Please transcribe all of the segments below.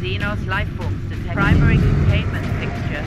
Xenos life forms detected. Primary containment fixture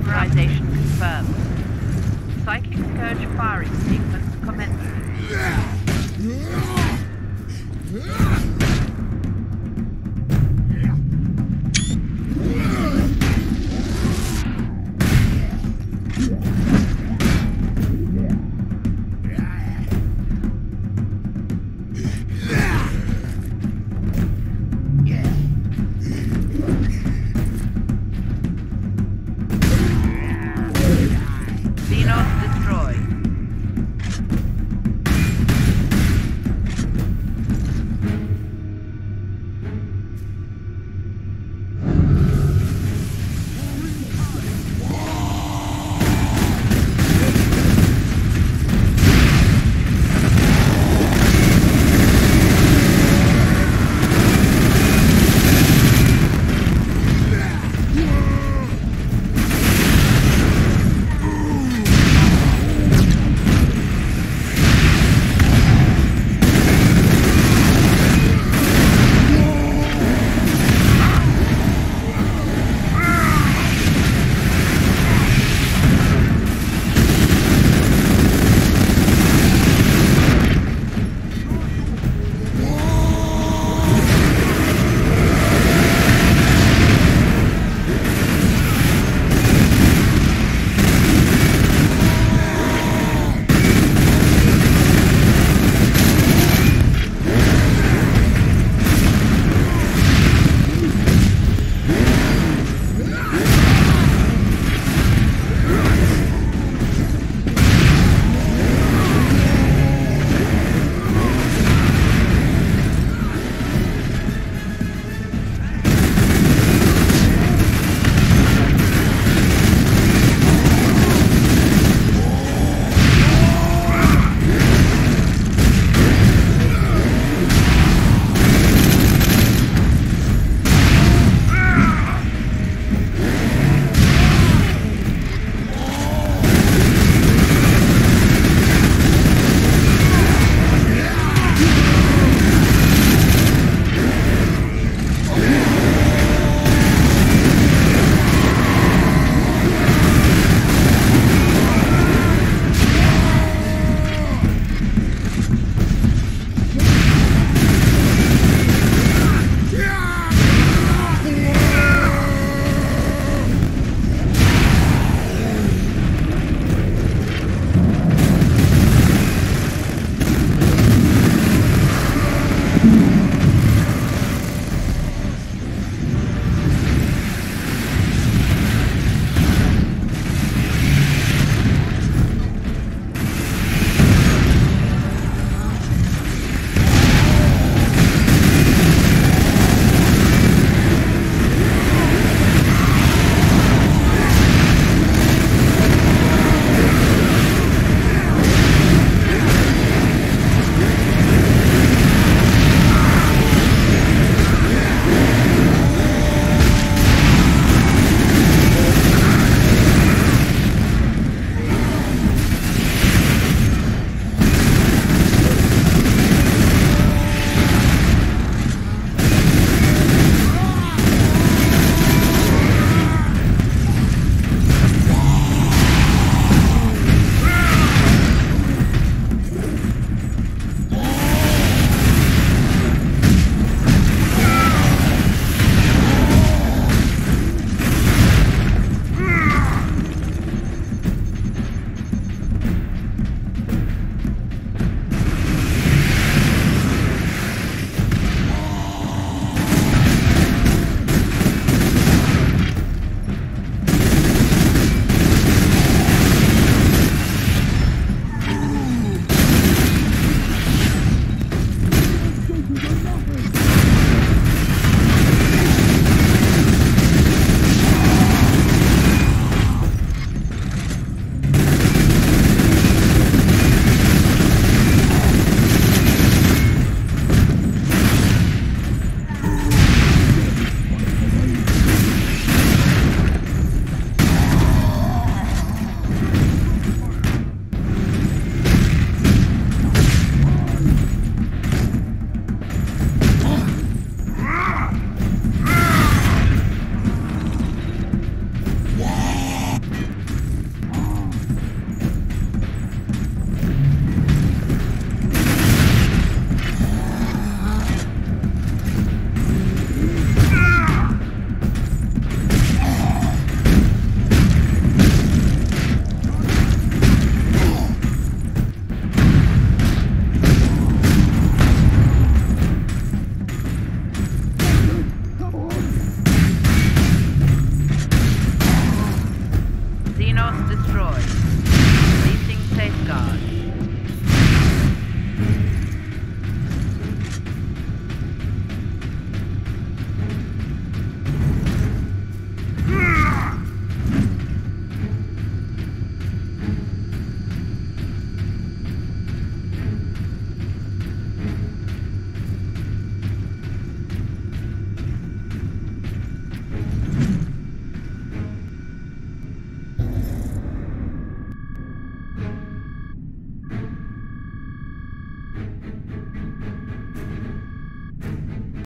Authorization confirmed. Psychic Scourge firing sequence commencing.